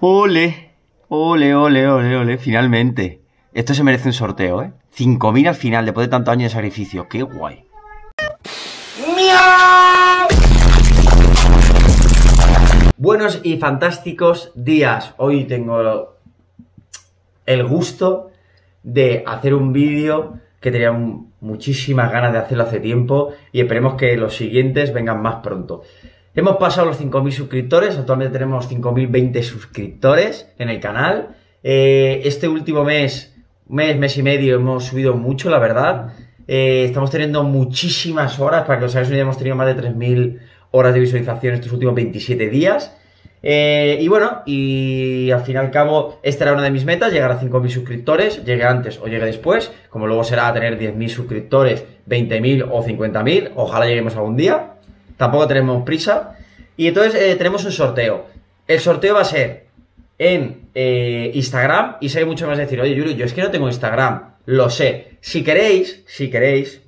Ole, ole, ole, ole, ole, finalmente. Esto se merece un sorteo, ¿eh? 5.000 al final, después de tantos años de sacrificio. ¡Qué guay! Buenos y fantásticos días. Hoy tengo el gusto de hacer un vídeo que tenía muchísimas ganas de hacerlo hace tiempo y esperemos que los siguientes vengan más pronto. Hemos pasado los 5.000 suscriptores, actualmente tenemos 5.020 suscriptores en el canal. Eh, este último mes, mes, mes y medio, hemos subido mucho, la verdad. Eh, estamos teniendo muchísimas horas, para que os hagáis una hemos tenido más de 3.000 horas de visualización estos últimos 27 días. Eh, y bueno, y al fin y al cabo, esta era una de mis metas, llegar a 5.000 suscriptores, llegue antes o llegue después, como luego será tener 10.000 suscriptores, 20.000 o 50.000, ojalá lleguemos algún día, tampoco tenemos prisa. Y entonces eh, tenemos un sorteo. El sorteo va a ser en eh, Instagram, y muchos me van a decir, oye Julio, yo es que no tengo Instagram, lo sé. Si queréis, si queréis,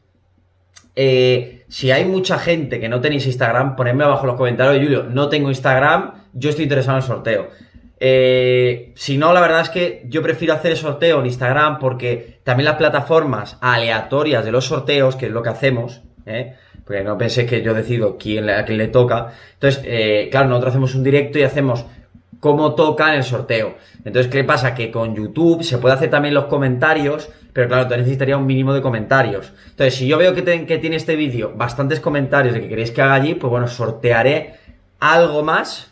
eh, si hay mucha gente que no tenéis Instagram, ponedme abajo en los comentarios, Julio, no tengo Instagram, yo estoy interesado en el sorteo. Si no, la verdad es que yo prefiero hacer el sorteo en Instagram porque también las plataformas aleatorias de los sorteos, que es lo que hacemos, ¿eh? Porque no penséis que yo decido quién, a quién le toca. Entonces, eh, claro, nosotros hacemos un directo y hacemos cómo toca en el sorteo. Entonces, ¿qué pasa? Que con YouTube se puede hacer también los comentarios, pero claro, entonces necesitaría un mínimo de comentarios. Entonces, si yo veo que, que tiene este vídeo bastantes comentarios de que queréis que haga allí, pues bueno, sortearé algo más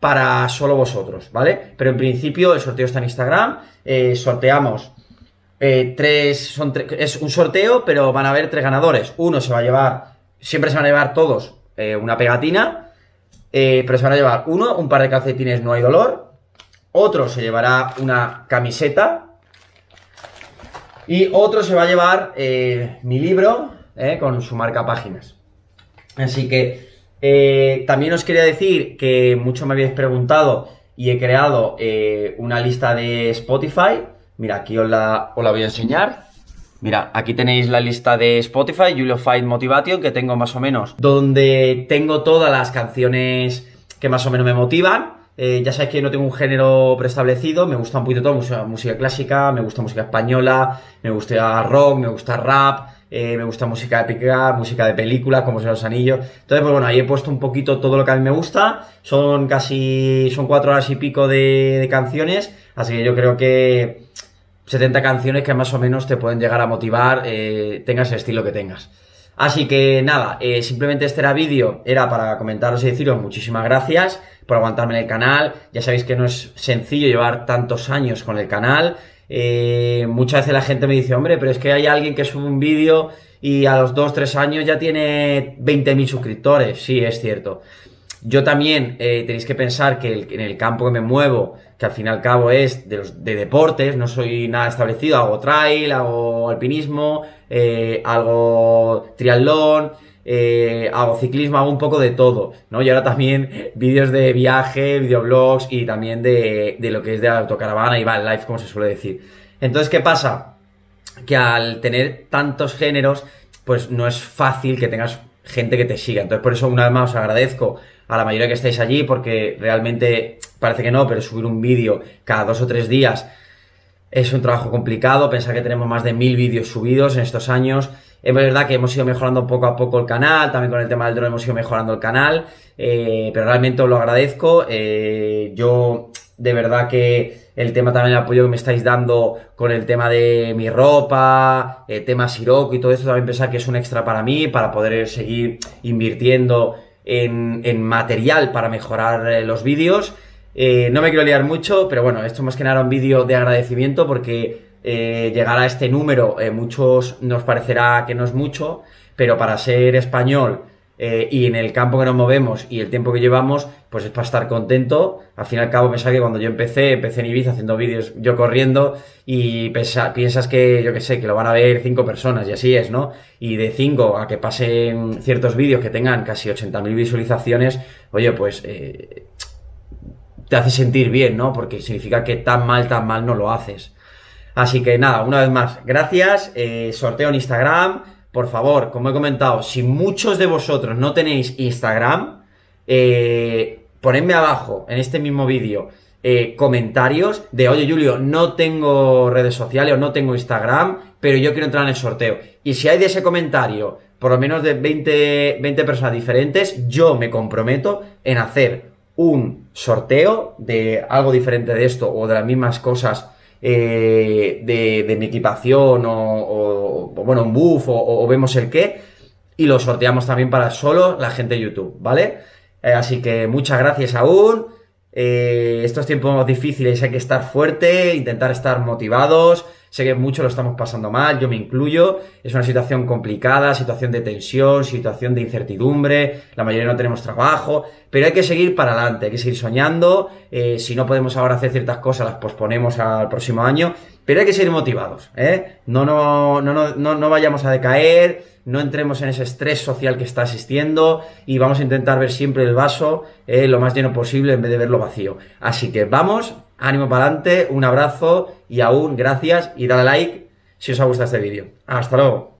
para solo vosotros, ¿vale? Pero en principio el sorteo está en Instagram, eh, sorteamos eh, tres, son tre- es un sorteo, pero van a haber tres ganadores. Uno se va a llevar, siempre se van a llevar todos eh, una pegatina, eh, pero se van a llevar uno, un par de calcetines no hay dolor, otro se llevará una camiseta y otro se va a llevar eh, mi libro con su marca páginas. Así que también os quería decir que mucho me habéis preguntado y he creado una lista de Spotify. Mira, aquí la, os la voy a enseñar. Mira, aquí tenéis la lista de Spotify, Julio Fight Motivation, que tengo más o menos, donde tengo todas las canciones que más o menos me motivan. Eh, ya sabéis que no tengo un género preestablecido, me gusta un poquito todo, música, música clásica, me gusta música española, me gusta rock, me gusta rap, eh, me gusta música épica, música de película, como son los anillos. Entonces, pues bueno, ahí he puesto un poquito todo lo que a mí me gusta. Son casi, son cuatro horas y pico de, de canciones, así que yo creo que 70 canciones que más o menos te pueden llegar a motivar, eh, tengas el estilo que tengas. Así que nada, eh, simplemente este era vídeo, era para comentaros y deciros muchísimas gracias por aguantarme en el canal. Ya sabéis que no es sencillo llevar tantos años con el canal. Eh, muchas veces la gente me dice, hombre, pero es que hay alguien que sube un vídeo y a los 2-3 años ya tiene 20.000 suscriptores. Sí, es cierto. Yo también eh, tenéis que pensar que en el campo que me muevo, que al fin y al cabo es de deportes, no soy nada establecido, hago trail, hago alpinismo, eh, hago triatlón, eh, hago ciclismo, hago un poco de todo, ¿no? Y ahora también vídeos de viaje, videoblogs y también de, de lo que es de autocaravana y van life, como se suele decir. Entonces, ¿qué pasa? que al tener tantos géneros, pues no es fácil que tengas gente que te siga. Entonces, por eso una vez más os agradezco a la mayoría que estáis allí, porque realmente parece que no, pero subir un vídeo cada dos o tres días es un trabajo complicado. Pensar que tenemos más de mil vídeos subidos en estos años. Es verdad que hemos ido mejorando poco a poco el canal, también con el tema del drone hemos ido mejorando el canal, eh, pero realmente os lo agradezco. Eh, yo, de verdad que el tema también el apoyo que me estáis dando con el tema de mi ropa, el tema Siroco y todo esto, también pensar que es un extra para mí, para poder seguir invirtiendo en, material para mejorar eh, los vídeos. Eh, no me quiero liar mucho, pero bueno, esto más que nada era un vídeo de agradecimiento porque eh, llegar a este número, muchos nos parecerá que no es mucho, pero para ser español eh, y en el campo que nos movemos y el tiempo que llevamos, pues es para estar contento. Al fin y al cabo, pensaba que cuando yo empecé, empecé en Ibiza haciendo vídeos yo corriendo y pensa- piensas que, yo que sé, que lo van a ver cinco personas y así es, ¿no? Y de cinco a que pasen ciertos vídeos que tengan casi 80.000 visualizaciones, oye, pues eh, te hace sentir bien, ¿no? Porque significa que tan mal, tan mal no lo haces. Así que nada, una vez más, gracias. eh, sorteo en Instagram. Por favor, como he comentado, si muchos de vosotros no tenéis Instagram, eh, ponedme abajo, en este mismo vídeo, eh, comentarios de, oye Julio, no tengo redes sociales o no tengo Instagram, pero yo quiero entrar en el sorteo. Y si hay de ese comentario, por lo menos de 20, 20 personas diferentes, yo me comprometo en hacer un sorteo de algo diferente de esto o de las mismas cosas eh, de, mi equipación o, bueno, un buff o, vemos el qué y lo sorteamos también para solo la gente de YouTube, ¿vale? Eh, así que muchas gracias aún. Eh, estos tiempos difíciles hay que estar fuerte, intentar estar motivados. Sé que mucho lo estamos pasando mal, yo me incluyo. Es una situación complicada, situación de tensión, situación de incertidumbre. La mayoría no tenemos trabajo, pero hay que seguir para adelante, hay que seguir soñando. Eh, si no podemos ahora hacer ciertas cosas, las posponemos al próximo año. Pero hay que seguir motivados, ¿eh? No, no, no, no, no vayamos a decaer, no entremos en ese estrés social que está existiendo y vamos a intentar ver siempre el vaso eh, lo más lleno posible en vez de verlo vacío. Así que vamos, ánimo para adelante, un abrazo y aún gracias y dale like si os ha gustado este vídeo. Hasta luego.